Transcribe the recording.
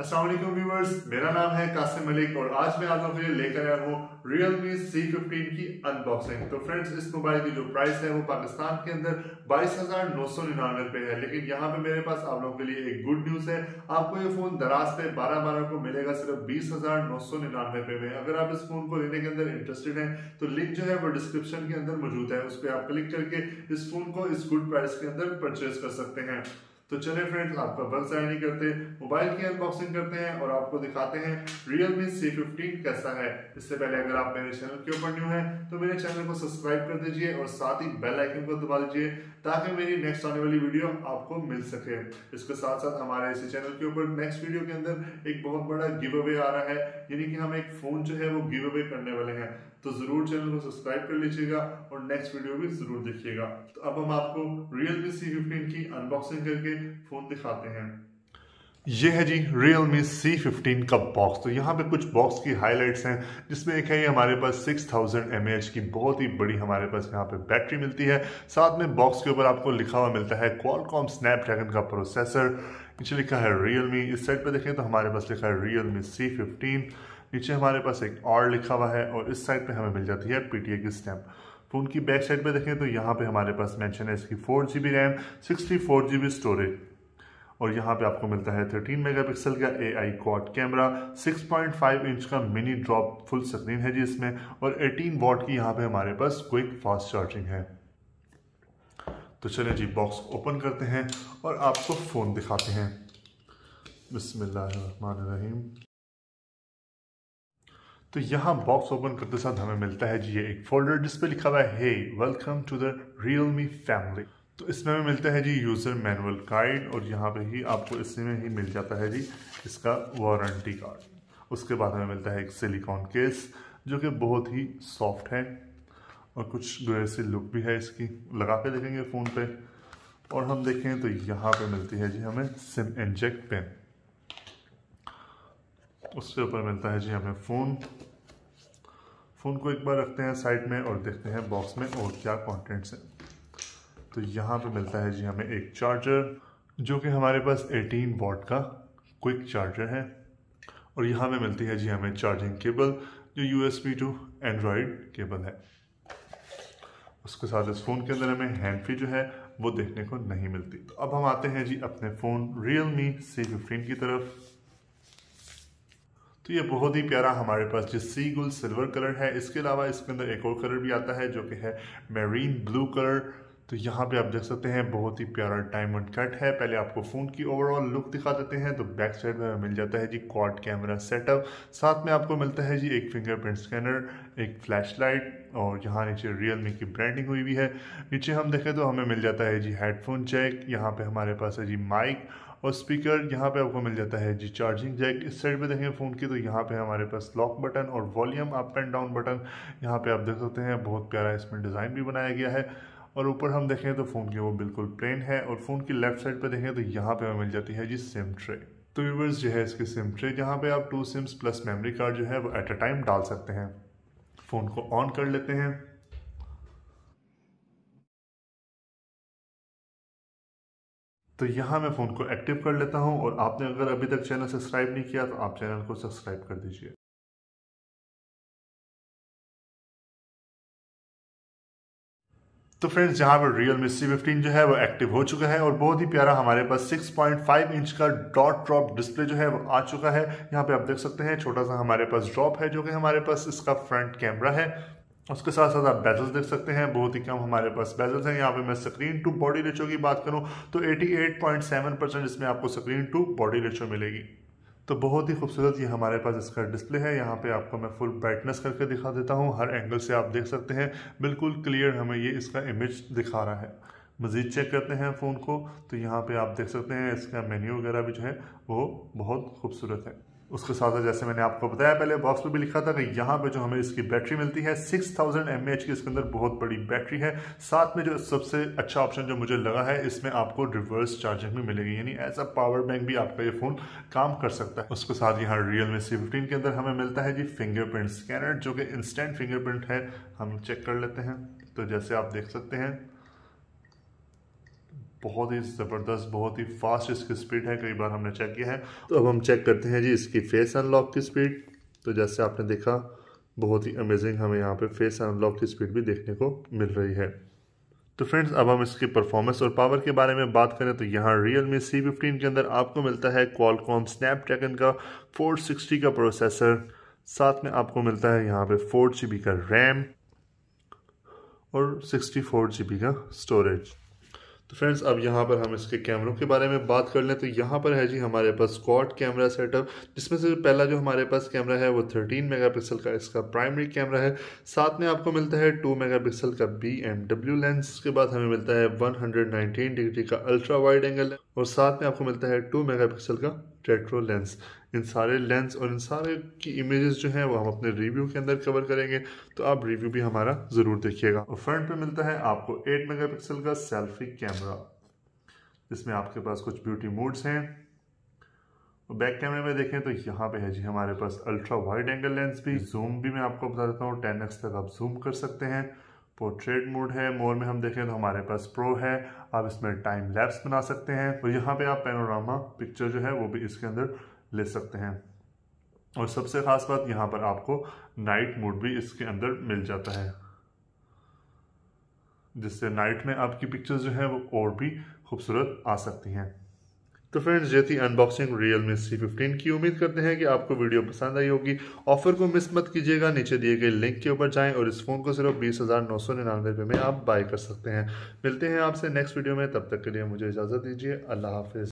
अस्सलाम वालेकुम व्यूअर्स मेरा नाम है कासिम मलिक और आज मैं आप लोगों के लिए लेकर आया हूँ Realme C15 की अनबॉक्सिंग तो फ्रेंड्स इस मोबाइल की जो प्राइस है वो पाकिस्तान के अंदर बाईस हज़ार नौ सौ निन्यानवे रुपए है। लेकिन यहाँ पे मेरे पास आप लोगों के लिए एक गुड न्यूज़ है। आपको ये फ़ोन दराज पे बारह बारह को मिलेगा, सिर्फ़ बीस हज़ार नौ सौ निन्यानवे रुपए में। अगर आप इस फ़ोन को लेने के अंदर इंटरेस्टेड हैं तो लिंक जो है वो डिस्क्रिप्शन के अंदर मौजूद है। उस पर आप क्लिक करके इस फ़ोन को इस गुड प्राइस के अंदर परचेज कर सकते हैं। तो चले फ्रेंड्स आपका वक्त ज़ाया नहीं करते मोबाइल की अनबॉक्सिंग करते हैं और आपको दिखाते हैं Realme C15 कैसा है। इससे पहले अगर आप मेरे चैनल के ऊपर न्यू हैं तो मेरे चैनल को सब्सक्राइब कर दीजिए और साथ ही बेल आइकन को दबा दीजिए ताकि मेरी नेक्स्ट आने वाली वीडियो आपको मिल सके। इसके साथ साथ हमारे इसी चैनल के ऊपर नेक्स्ट वीडियो के अंदर एक बहुत बड़ा गिव अवे आ रहा है, यानी कि हम एक फ़ोन जो है वो गिव अवे करने वाले हैं। तो ज़रूर चैनल को सब्सक्राइब कर लीजिएगा और नेक्स्ट वीडियो भी ज़रूर देखिएगा। तो अब हम आपको Realme C15 की अनबॉक्सिंग करके फ़ोन दिखाते हैं। ये है जी Realme C15 का बॉक्स तो यहाँ पे कुछ बॉक्स की हाइलाइट्स हैं, जिसमें एक है ये हमारे पास 6000 mAh की बहुत ही बड़ी हमारे पास यहाँ पे बैटरी मिलती है। साथ में बॉक्स के ऊपर आपको लिखा हुआ मिलता है Qualcomm Snapdragon का प्रोसेसर नीचे लिखा है Realme इस साइड पे देखें तो हमारे पास लिखा है Realme C15 नीचे हमारे पास एक और लिखा हुआ है और इस साइड पे हमें मिल जाती है पीटीए की स्टैम्प फ़ोन उनकी बैक साइड पे देखें तो यहाँ पे हमारे पास मेंशन है इसकी four G B RAM sixty four G B storage और यहाँ पे आपको मिलता है 13 मेगापिक्सल का A I quad camera 6.5 inch का मिनी ड्रॉप फुल स्क्रीन है जी इसमें और 18 वॉट की यहाँ पे हमारे पास क्विक फास्ट चार्जिंग है। तो चलें जी बॉक्स ओपन करते हैं और आपको फ़ोन दिखाते हैं। बिस्मिल्लाहिर्रहमानिर्रहीम। तो यहाँ बॉक्स ओपन करते साथ हमें मिलता है जी, ये एक फोल्डर जिस पे लिखा हुआ है। Welcome to the Realme family तो इसमें हमें मिलता है जी यूज़र मैनुअल गाइड और यहाँ पे ही आपको इसी में ही मिल जाता है जी, इसका वारंटी कार्ड उसके बाद हमें मिलता है एक सिलिकॉन केस जो कि बहुत ही सॉफ्ट है, और कुछ ग्रेसी लुक भी है इसकी। लगा के देखेंगे फ़ोन पे, और हम देखें तो यहाँ पे मिलती है जी हमें सिम इंजेक्ट पेन उसके ऊपर मिलता है जी हमें फ़ोन। फ़ोन को एक बार रखते हैं साइड में और देखते हैं बॉक्स में और क्या कंटेंट्स हैं। तो यहाँ पे मिलता है जी हमें एक चार्जर जो कि हमारे पास 18 वॉट का क्विक चार्जर है। और यहाँ पे मिलती है जी हमें चार्जिंग केबल जो U S to Android cable है। उसके साथ इस फ़ोन के अंदर हमें हैंड फ्री जो है, वो देखने को नहीं मिलती। तो अब हम आते हैं जी अपने phone Realme C fifteen की तरफ़। तो ये बहुत ही प्यारा हमारे पास जो सी गुल सिल्वर कलर है, इसके अलावा इसके अंदर एक और कलर भी आता है जो कि है मेरीन ब्लू कलर तो यहाँ पे आप देख सकते हैं, बहुत ही प्यारा डायमंड कट है। पहले आपको फ़ोन की ओवरऑल लुक दिखा देते हैं तो बैक साइड में मिल जाता है जी क्वाड कैमरा सेटअप साथ में आपको मिलता है जी एक फिंगरप्रिंट स्कैनर एक फ्लैश लाइट और यहाँ नीचे रियलमी की ब्रांडिंग हुई भी है। नीचे हम देखें तो हमें मिल जाता है जी हेडफोन चेक यहाँ पे हमारे पास है जी माइक और स्पीकर यहाँ पे आपको मिल जाता है जी चार्जिंग जैक इस साइड पे देखें फ़ोन की तो यहाँ पे हमारे पास लॉक बटन और volume up and down button यहाँ पे आप देख सकते हैं, बहुत प्यारा इसमें डिज़ाइन भी बनाया गया है। और ऊपर हम देखें तो फ़ोन की वो बिल्कुल प्लेन है और फ़ोन की लेफ़्ट साइड पर देखें तो यहाँ पर हमें मिल जाती है जी सिम ट्रे तो व्यूवर्स जो है इसकी सिम ट्रे जहाँ पे आप two SIMs plus memory card जो है वो एट अ टाइम डाल सकते हैं। फ़ोन को ऑन कर लेते हैं। तो यहाँ मैं फ़ोन को एक्टिव कर लेता हूँ और आपने अगर अभी तक चैनल सब्सक्राइब नहीं किया तो आप चैनल को सब्सक्राइब कर दीजिए। तो फ्रेंड्स जहाँ पर रियल मी सी फिफ्टीन जो है वो एक्टिव हो चुका है और बहुत ही प्यारा हमारे पास 6.5 इंच का डॉट ड्रॉप डिस्प्ले जो है वो आ चुका है। यहाँ पे आप देख सकते हैं छोटा सा हमारे पास ड्रॉप है जो कि हमारे पास इसका फ्रंट कैमरा है। उसके साथ साथ आप बेजल्स देख सकते हैं, बहुत ही कम हमारे पास बेजल्स हैं। यहाँ पे मैं स्क्रीन टू बॉडी रेचो की बात करूँ तो 88.7 परसेंट इसमें आपको स्क्रीन टू बॉडी रेचो मिलेगी। तो बहुत ही खूबसूरत ये हमारे पास इसका डिस्प्ले है। यहाँ पे आपको मैं फुल ब्राइटनेस करके दिखा देता हूँ। हर एंगल से आप देख सकते हैं। बिल्कुल क्लियर हमें ये इसका इमेज दिखा रहा है। मज़ीद चेक करते हैं फ़ोन को। तो यहाँ पे आप देख सकते हैं, इसका मेन्यू वगैरह भी जो है, वो बहुत खूबसूरत है। उसके साथ जैसे मैंने आपको बताया, पहले बॉक्स में भी लिखा था कि यहाँ पे जो हमें इसकी बैटरी मिलती है 6000 थाउज़ेंड की इसके अंदर बहुत बड़ी बैटरी है। साथ में जो सबसे अच्छा ऑप्शन जो मुझे लगा है, इसमें आपको रिवर्स चार्जिंग भी मिलेगी। यानी एज अ पावर बैंक भी आपका ये फ़ोन काम कर सकता है। उसके साथ यहाँ रियल मी सी के अंदर हमें मिलता है जी फिंगरप्रिंट स्कैनर जो कि इंस्टेंट फिंगरप्रिंट है। हम चेक कर लेते हैं। तो जैसे आप देख सकते हैं बहुत ही ज़बरदस्त, बहुत ही फास्ट इसकी स्पीड है, कई बार हमने चेक किया है। तो अब हम चेक करते हैं जी इसकी फेस अनलॉक की स्पीड तो जैसे आपने देखा, बहुत ही अमेजिंग हमें यहाँ पे फेस अनलॉक की स्पीड भी देखने को मिल रही है। तो फ्रेंड्स अब हम इसकी परफॉर्मेंस और पावर के बारे में बात करें तो यहाँ रियल मी सी फिफ्टीन के अंदर आपको मिलता है क्वालकॉम स्नैपड्रैगन का 460 का प्रोसेसर साथ में आपको मिलता है यहाँ पे फोर जी का रैम और सिक्सटी फोर जी का स्टोरेज तो फ्रेंड्स अब यहाँ पर हम इसके कैमरों के बारे में बात कर लें तो यहाँ पर है जी हमारे पास स्कॉट कैमरा सेटअप जिसमें से पहला जो हमारे पास कैमरा है, वो 13 मेगापिक्सल का इसका प्राइमरी कैमरा है। साथ में आपको मिलता है 2 मेगापिक्सल का बी एम डब्ल्यू लेंस के बाद हमें मिलता है 119 डिग्री का अल्ट्रा वाइड एंगल और साथ में आपको मिलता है टू मेगा का रेट्रो लेंस। इन सारे लेंस और इन सारे की इमेजेस जो हैं, वो हम अपने रिव्यू के अंदर कवर करेंगे। तो आप रिव्यू भी हमारा ज़रूर देखिएगा। और फ्रंट पे मिलता है आपको 8 मेगापिक्सल का सेल्फी कैमरा जिसमें आपके पास कुछ ब्यूटी मोड्स हैं। और बैक कैमरे में देखें तो यहाँ पे है जी हमारे पास अल्ट्रा वाइड एंगल लेंस भी। जूम भी मैं आपको बता देता हूँ टेन तक आप जूम कर सकते हैं। पोर्ट्रेट मोड है मोर में हम देखें तो हमारे पास प्रो है, आप इसमें टाइम लैप्स बना सकते हैं, और यहाँ पे आप पेनोरामा पिक्चर जो है वो भी इसके अंदर ले सकते हैं। और सबसे खास बात, यहाँ पर आपको नाइट मोड भी इसके अंदर मिल जाता है, जिससे नाइट में आपकी पिक्चर्स जो है वो और भी खूबसूरत आ सकती हैं। तो फ्रेंड्स ये थी unboxing Realme C fifteen की। उम्मीद करते हैं कि आपको वीडियो पसंद आई होगी। ऑफ़र को मिस मत कीजिएगा। नीचे दिए गए लिंक के ऊपर जाएँ और इस फ़ोन को सिर्फ़ बीस हज़ार नौ सौ निन्यानवे रुपये में आप बाय कर सकते हैं। मिलते हैं आपसे नेक्स्ट वीडियो में। तब तक के लिए मुझे इजाज़त दीजिए। अल्लाह हाफिज़।